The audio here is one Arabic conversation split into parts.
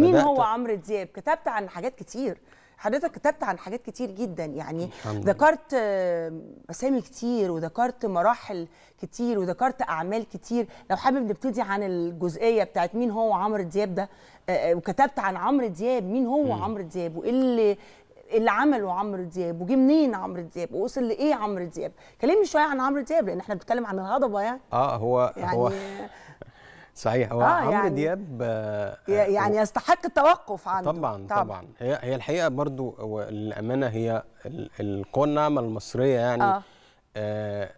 مين هو عمرو دياب؟ كتبت عن حاجات كتير. حضرتك كتبت عن حاجات كتير جدا. يعني. ذكرت آه، أسامي كتير وذكرت مراحل كتير وذكرت أعمال كتير. لو حابب نبتدي عن الجزئية بتاعت مين هو عمرو دياب ده آه، آه، وكتبت عن عمرو دياب مين هو عمرو دياب؟ وايه اللي اللي عمله عمرو دياب؟ وجه منين عمرو دياب؟ ووصل لإيه عمرو دياب؟ كلمني شوية عن عمرو دياب لأن إحنا بنتكلم عن الهضبة يعني. آه هو يعني هو صحيح هو آه، عمرو يعني- دياب آه، يعني يستحق التوقف عنه طبعا طبعا هي هي الحقيقة برضو هو الامانه هي ال- القوى الناعمه المصرية يعني آه. آه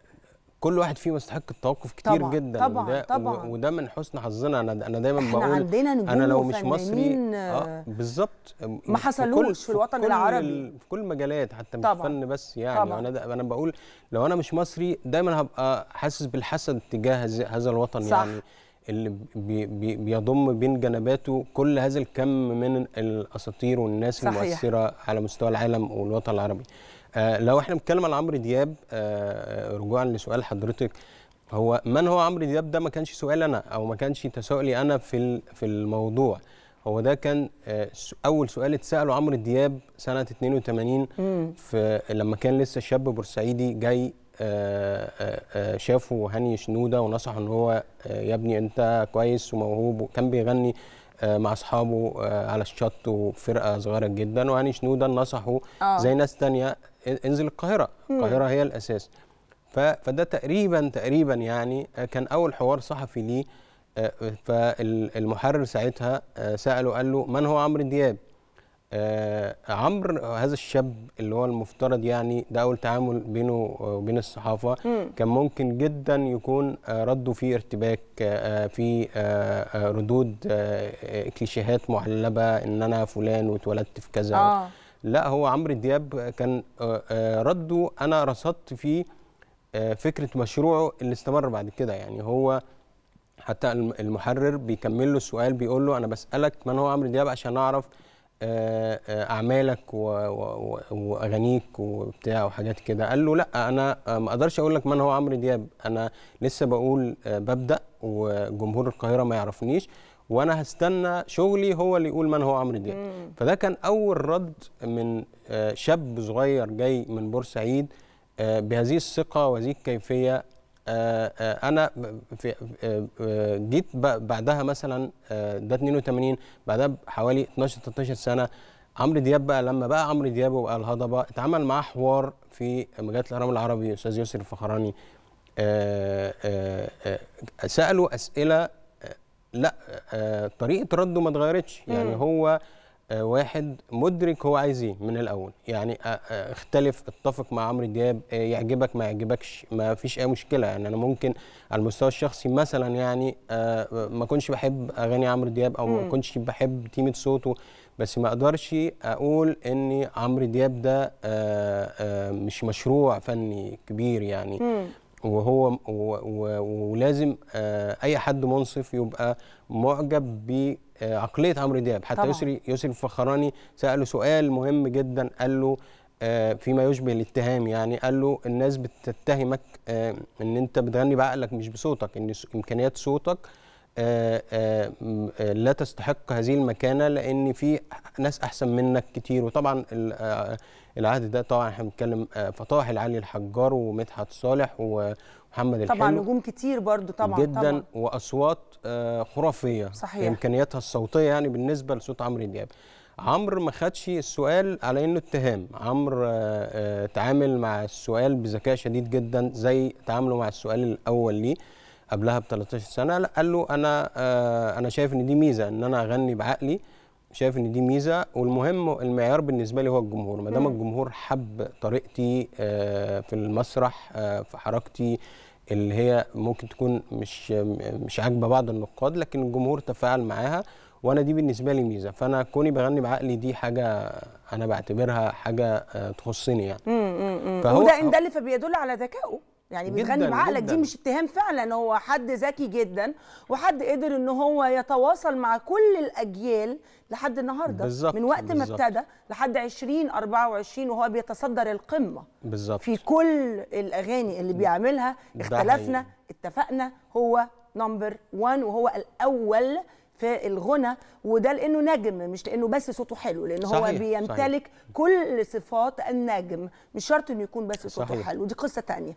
كل واحد فيهم يستحق التوقف كتير طبعاً، جدا طبعاً، وده طبعاً. وده من حسن حظنا أنا أنا دايما إحنا بقول عندنا نجوم أنا لو مش مصري وفنانين، آه بالظبط ما حصلوش في الوطن كل العربي. ال- في كل المجالات حتى مش. فن بس يعني طبعاً. أنا أنا بقول لو أنا مش مصري دايما هبقى حاسس بالحسد تجاه هذا- هذا الوطن صح. يعني اللي بي بي بيضم بين جنباته كل هذا الكم من الأساطير والناس صحيح. المؤثرة على مستوى العالم والوطن العربي. آه لو إحنا بنتكلم عن عمرو دياب آه رجوعا لسؤال حضرتك هو من هو عمرو دياب؟ ده ما كانش سؤال أنا أو ما كانش تساؤلي أنا في في الموضوع. هو ده كان آه، أول سؤال اتسأله عمرو دياب سنة 82 في لما كان لسه شاب بورسعيدي جاي آه، آه، آه، شافه هاني شنودة ونصحه إن هو يا ابني أنت كويس وموهوب وكان بيغني مع أصحابه على الشط وفرقة صغيرة جدا. وهاني شنودة نصحه. زي ناس تانية انزل القاهرة. القاهرة هي الأساس. فده تقريبا تقريبا يعني كان أول حوار صحفي ليه فالمحرر ساعتها سأله قال له من هو عمرو دياب؟ آه، عمرو هذا الشاب اللي هو المفترض يعني ده أول تعامل بينه وبين الصحافة. كان ممكن جدا يكون آه، رده فيه ارتباك آه، في آه، ردود آه، كليشيهات معلبة إن أنا فلان واتولدت في كذا. آه. لا هو عمرو دياب كان آه، آه، رده أنا رصدت فيه آه، فكرة مشروعه اللي استمر بعد كده. يعني هو حتى الم- المحرر بيكمل له السؤال بيقول له أنا بسألك من هو عمرو دياب عشان أعرف أعمالك وأغانيك وبتاع وحاجات كده. قال له لا أنا ما أقدرش أقول لك من هو عمرو دياب. أنا لسه بقول آه، ببدأ وجمهور القاهرة ما يعرفنيش وأنا هستنى شغلي هو اللي يقول من هو عمرو دياب. فده كان أول رد من آه، شاب صغير جاي من بورسعيد آه، بهذه الثقة وهذه الكيفية أنا ب- في آه، آه، جيت بعدها مثلا آه، ده 82 بعدها بحوالي 12 13 سنة. عمرو دياب بقى لما بقى عمرو دياب وبقى الهضبة اتعمل معاه حوار في مجلة الاهرام العربي أستاذ ياسر الفخراني. آه، آه، آه، سألوا أسئلة آه، لا آه، طريقة رده ما اتغيرتش. يعني هو آه، واحد مدرك هو عايز إيه من الأول. يعني آه، آه، اختلف اتفق مع عمرو دياب آه، يعجبك ما يعجبكش ما فيش أي مشكلة. يعني أنا ممكن على المستوى الشخصي مثلا يعني آه، ما كنتش بحب أغاني عمرو دياب أو ما كنتش بحب تيمة صوته بس ما أقدرش أقول ان عمرو دياب ده آه، آه، مش مشروع فني كبير يعني. وهو ولازم آه، أي حد منصف يبقى معجب بعقلية عمرو دياب حتى طبعاً. يسري يوسف الفخراني سأله سؤال مهم جدا قال له آه، فيما يشبه الاتهام يعني قال له الناس بتتهمك آه، إن أنت بتغني بعقلك مش بصوتك إن إمكانيات صوتك لا تستحق هذه المكانة لأن في ناس أحسن منك كتير. وطبعا ال- آه، العهد ده طبعا إحنا بنتكلم آه، فطاح العلي الحجار ومدحت صالح ومحمد الحلو طبعا نجوم كتير برضو طبعا جدا طبعا. وأصوات آه، خرافية. صحيح. إمكانياتها الصوتية يعني بالنسبة لصوت عمرو دياب. عمرو ما خدش السؤال على إنه اتهام. عمرو آه، آه، تعامل مع السؤال بذكاء شديد جدا زي تعامله مع السؤال الأول ليه. قبلها ب 13 سنة لا قال له أنا آه، أنا شايف إن دي ميزة إن أنا أغني بعقلي شايف إن دي ميزة. والمهم المعيار بالنسبة لي هو الجمهور. ما دام الجمهور حب طريقتي آه، في المسرح آه، في حركتي اللي هي ممكن تكون مش مش عاجبة بعض النقاد لكن الجمهور تفاعل معاها وأنا دي بالنسبة لي ميزة. فأنا كوني بغني بعقلي دي حاجة أنا بعتبرها حاجة تخصني يعني. فهو وده إن دل فبيدل على ذكائه. يعني بتغني بعقلك دي. مش اتهام فعلا هو حد ذكي جدا وحد قدر إن هو يتواصل مع كل الأجيال لحد النهارده بالظبط، من وقت ما. ابتدى لحد 2024 وهو بيتصدر القمة بالظبط في كل الأغاني اللي بيعملها اختلفنا. اتفقنا هو نمبر 1 وهو الأول في الغنى وده لأنه نجم مش لأنه بس صوته حلو لأن هو بيمتلك صحيح. كل صفات النجم مش شرط إنه يكون بس صوته صحيح. حلو دي قصة تانية